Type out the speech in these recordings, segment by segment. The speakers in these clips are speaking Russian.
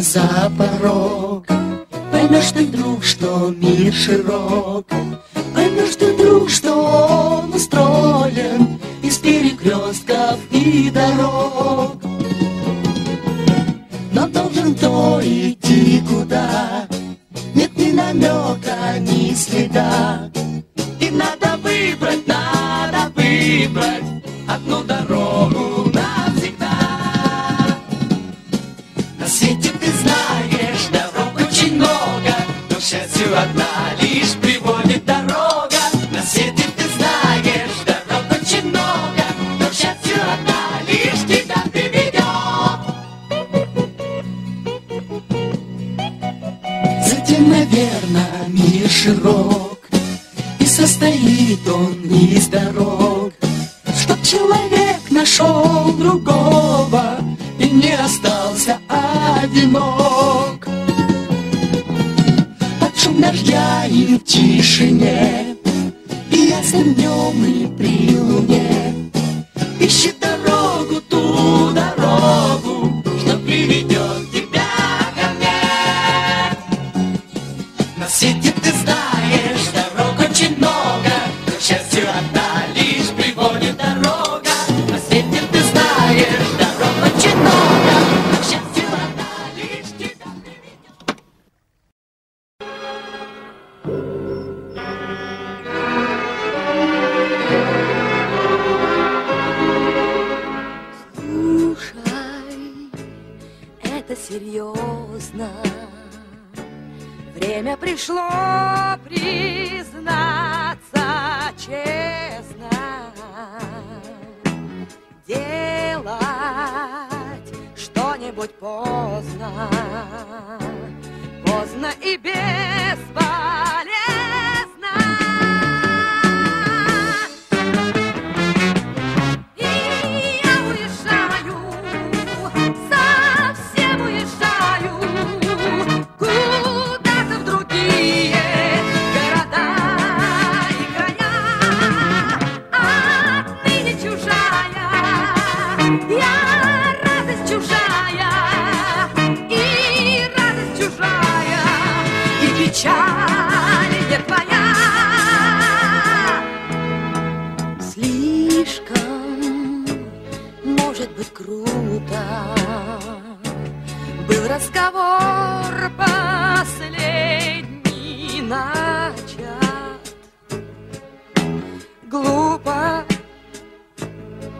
за порог. Поймешь ты, друг, что мир широк, Поймешь ты, друг, что он устроен Из перекрестков и дорог. Но должен то идти куда, Нет ни намека, ни следа, рок И состоит он не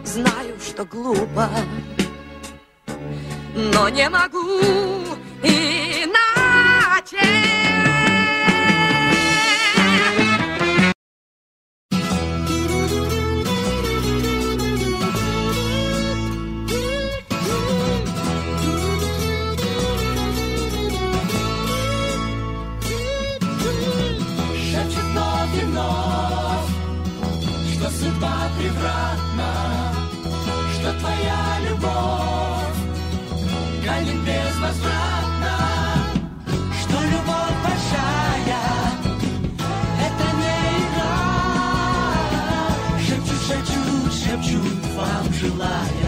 Знаю, что глупо, но не могу иначе. шепчут вам желая.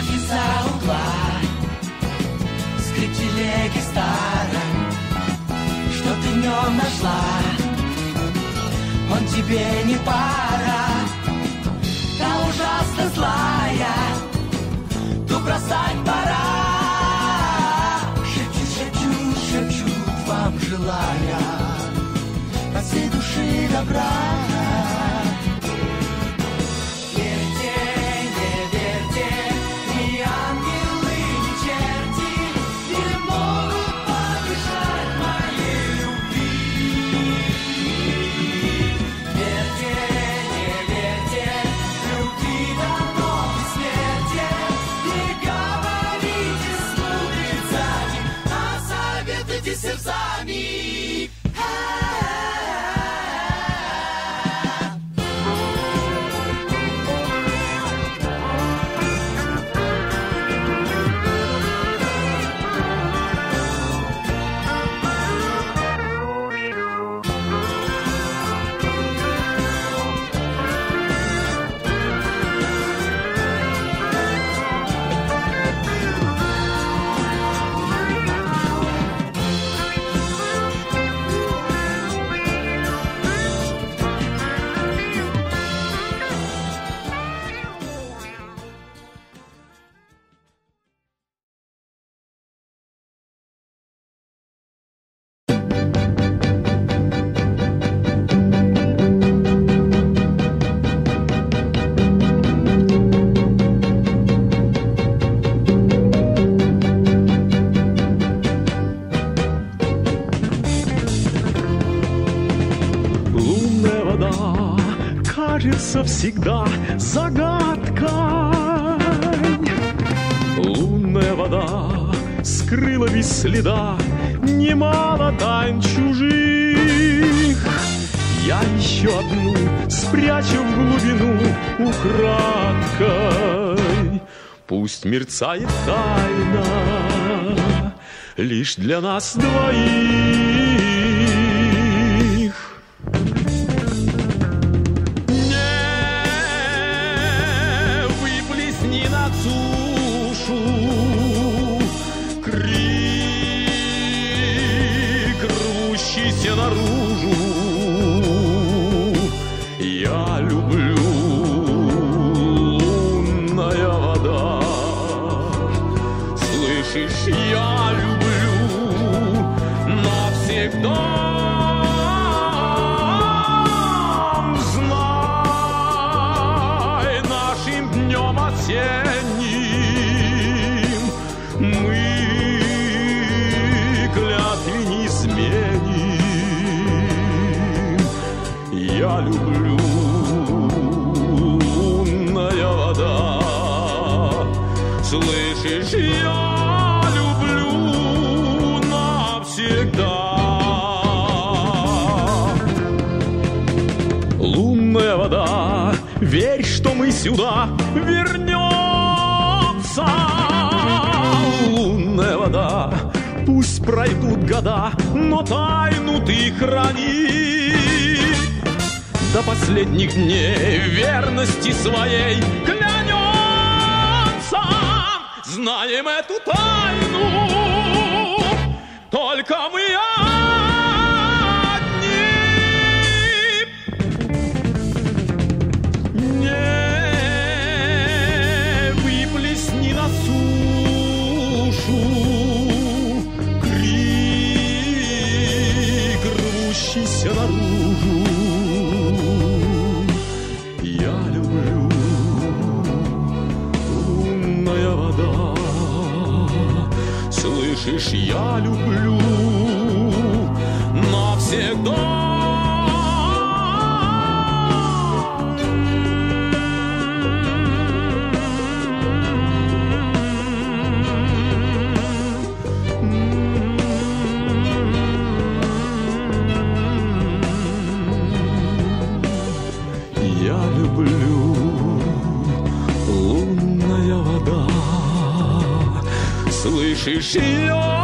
Ноги за угла, скрип телеги старой, что ты в нем нашла, он тебе не пара, да ужасно злая, ту бросать пора. Шепчу, шепчу, шепчу вам желая, от всей души добра. Остается всегда загадкой. Лунная вода скрыла без следа немало тайн чужих. Я еще одну спрячу в глубину украдкой. Пусть мерцает тайна лишь для нас двоих. Сюда вернемся. Лунная вода, пусть пройдут года, но тайну ты храни. До последних дней верности своей клянемся. Знаем эту тайну, только мы одни. Слышишь, я люблю. Я Слышишь, я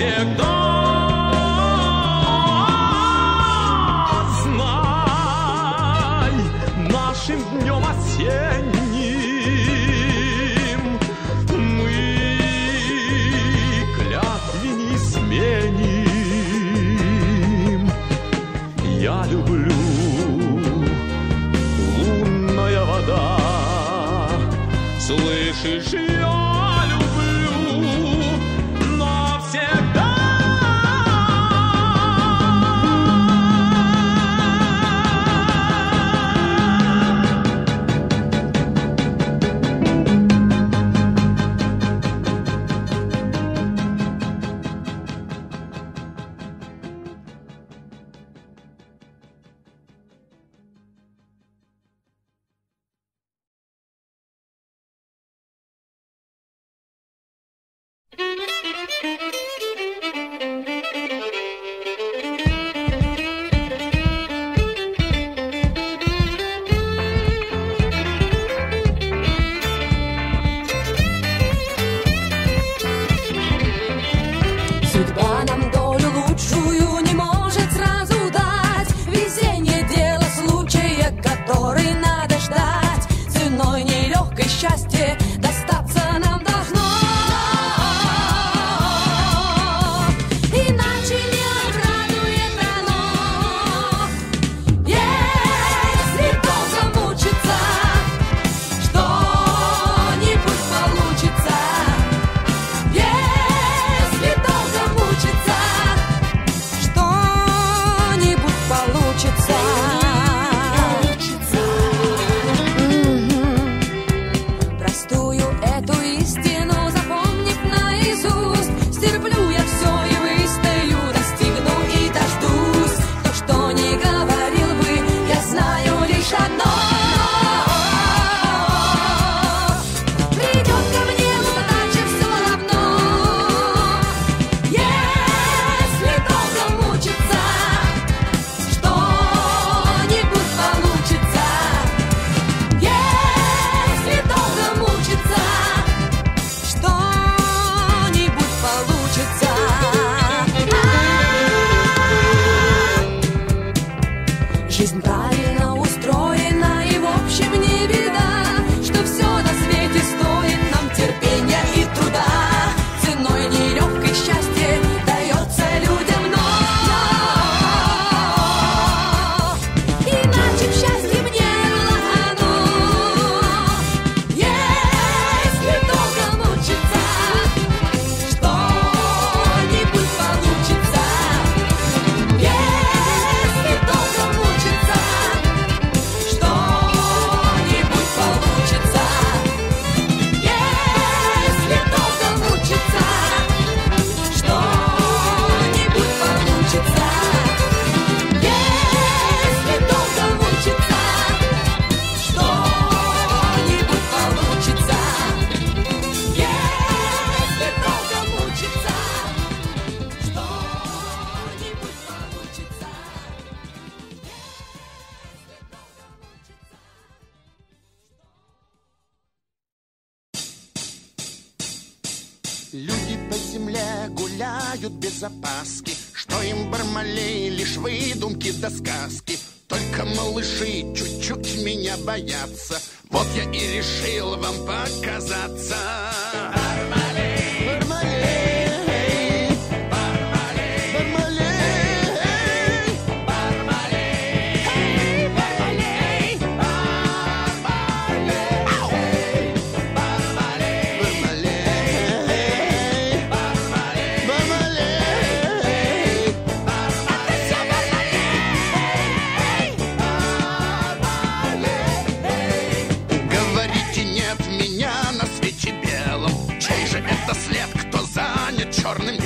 навсегда. Стоим Бармалей, лишь выдумки до да сказки. Только малыши чуть-чуть меня боятся. Вот я и решил вам показаться. Бармалей! czarnym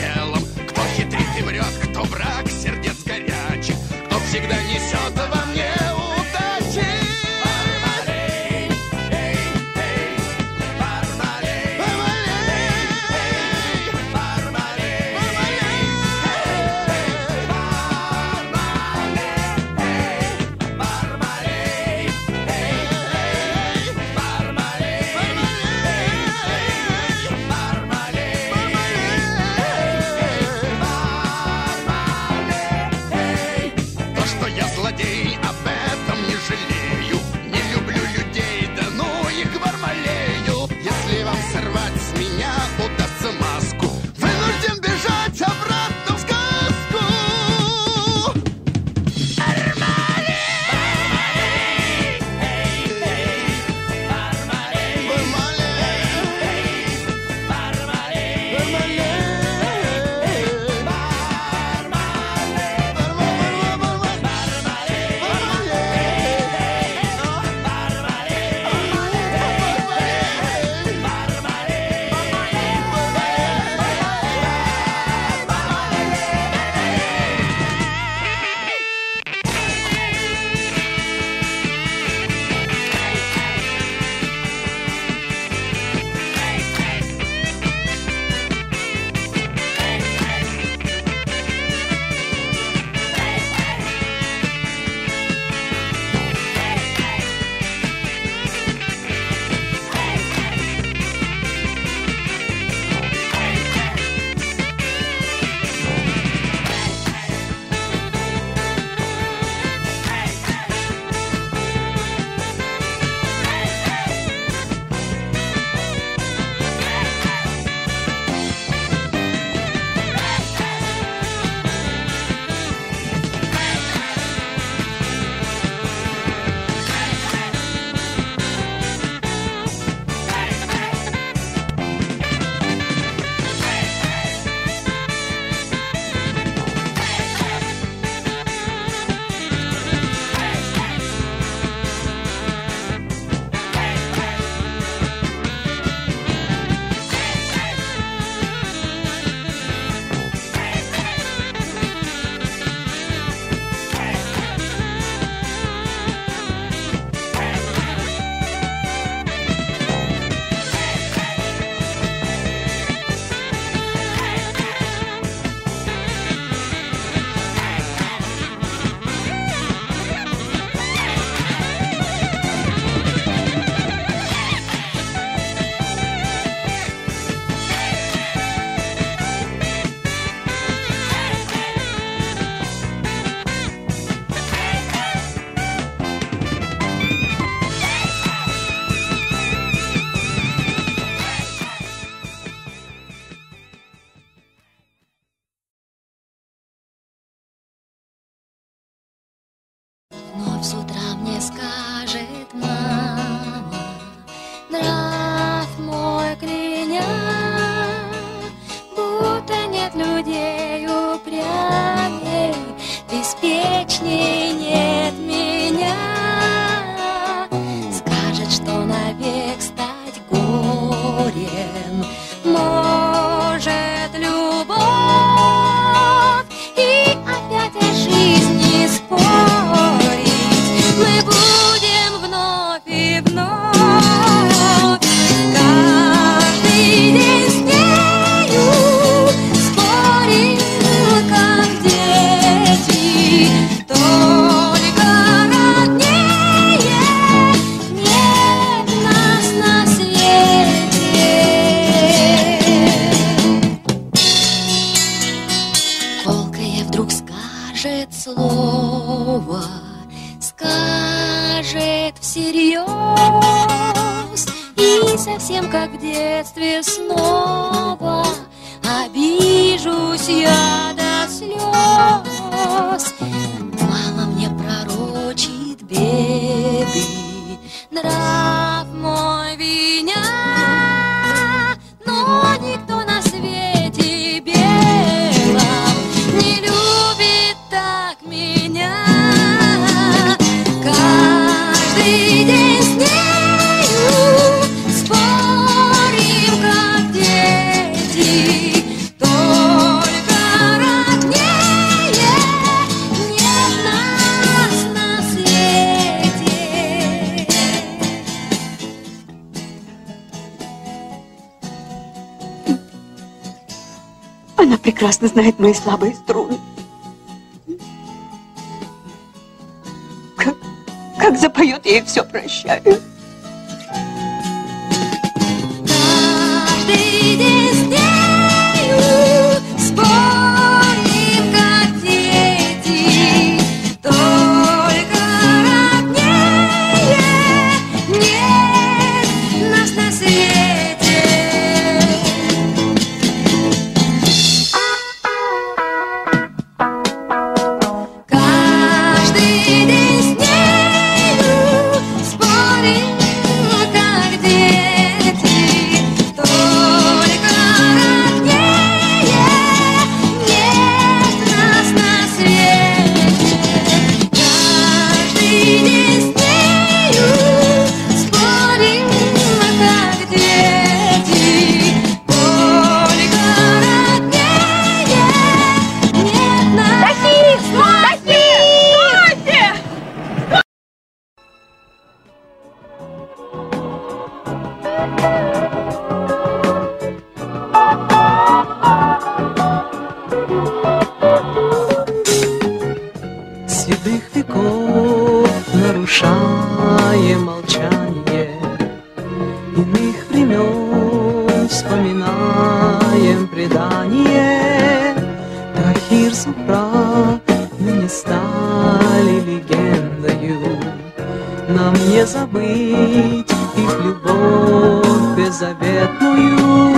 прекрасно знает мои слабые струны. Как, как запоет, я ей все прощаю. Легендою нам не забыть их любовь беззаветную.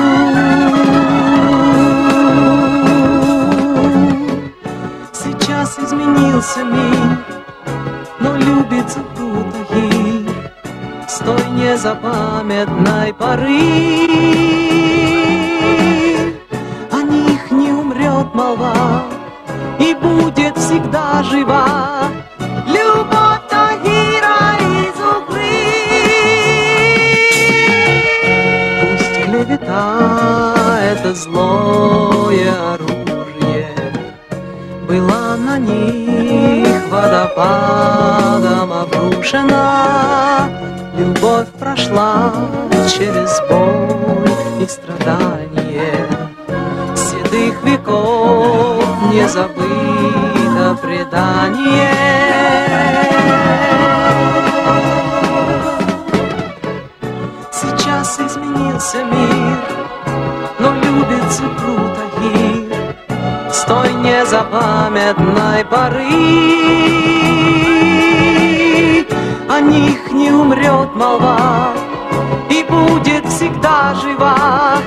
Сейчас изменился мир, но любит Цукутахи с той незапамятной поры. О них не умрет молва и будет всегда жива это злое оружие, была на них водопадом обрушена. Любовь прошла через боль и страдание. Седых веков не забыто предание. Незапамятной поры. О них не умрет молва и будет всегда жива.